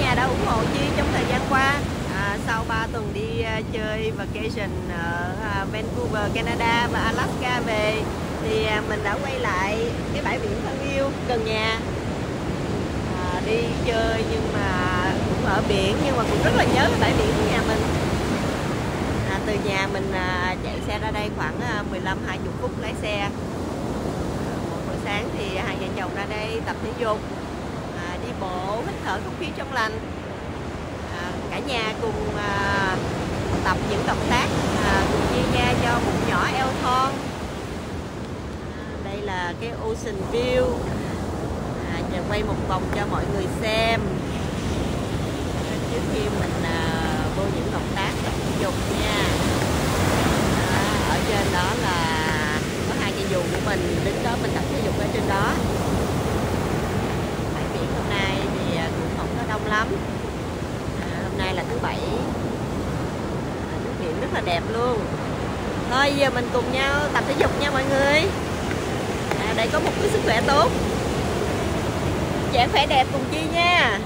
nhà đã ủng hộ Chi trong thời gian qua. À, sau 3 tuần đi uh, chơi vacation ở uh, Vancouver, Canada và Alaska về thì uh, mình đã quay lại cái bãi biển thân yêu gần nhà. À, đi chơi nhưng mà cũng ở biển nhưng mà cũng rất là nhớ cái bãi biển của nhà mình. À, từ nhà mình à, chạy xe ra đây khoảng à, 15 20 phút lái xe. mỗi buổi sáng thì hai vợ chồng ra đây tập thể dục bộ hít thở không khí trong lành. À, cả nhà cùng à, tập những động tác à, cùng chia ra cho bụng nhỏ eo thon. À, đây là cái ocean view. À, quay một vòng cho mọi người xem à, trước khi mình à, vô những động tác tập thể dục nha à, ở trên đó là có hai cây dù của mình đứng đó mình tập thể dục ở trên đó đông lắm à, hôm nay là thứ bảy. À, nước biển rất là đẹp luôn. Thôi giờ mình cùng nhau tập thể dục nha mọi người. À, để có một cái sức khỏe tốt. Trẻ khỏe đẹp cùng chi nha.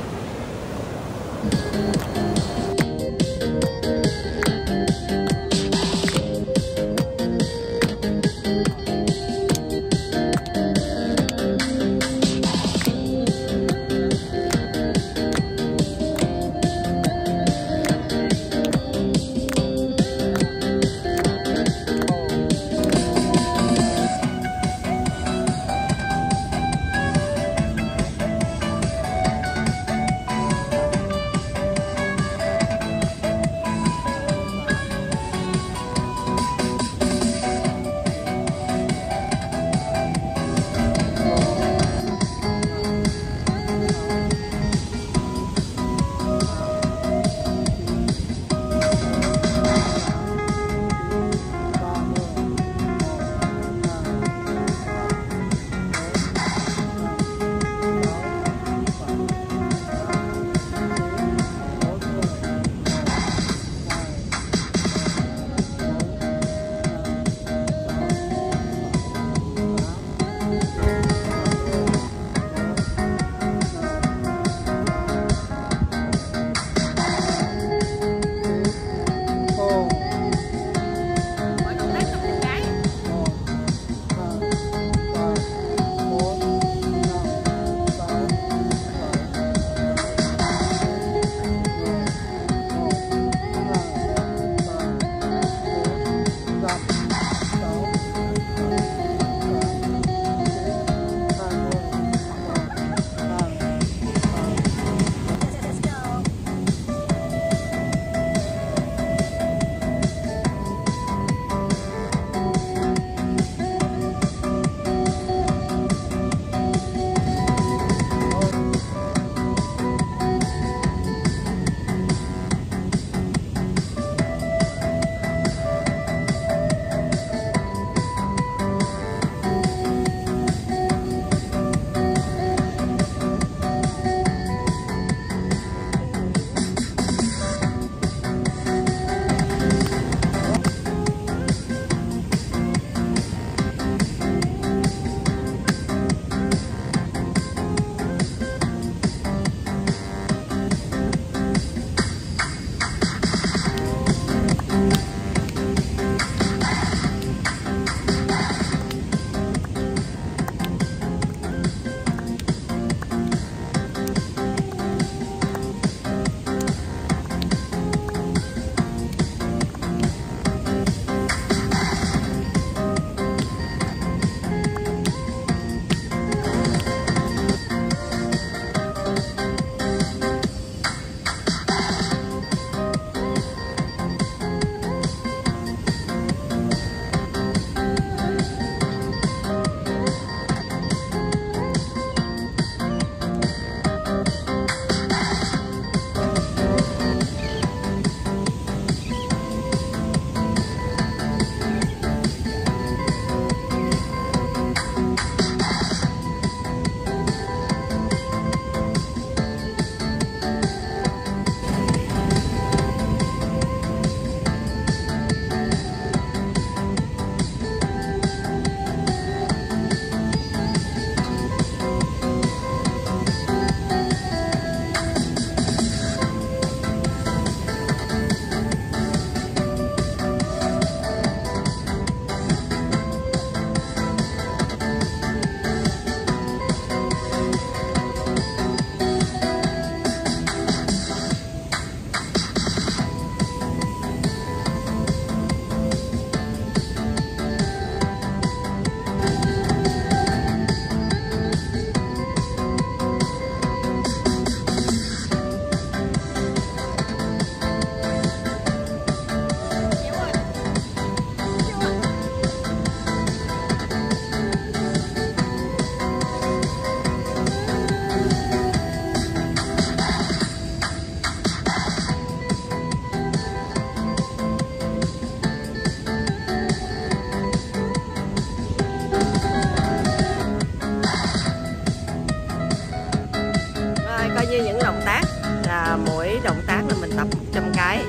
Coi như những động tác là mỗi động tác là mình tập 100 cái.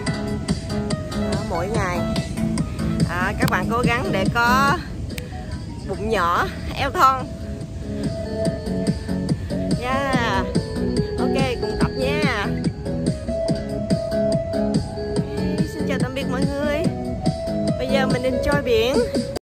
Đó, mỗi ngày. À, các bạn cố gắng để có bụng nhỏ eo thon. Yeah. Ok cùng tập nha. Xin chào tạm biệt mọi người. Bây giờ mình enjoy biển.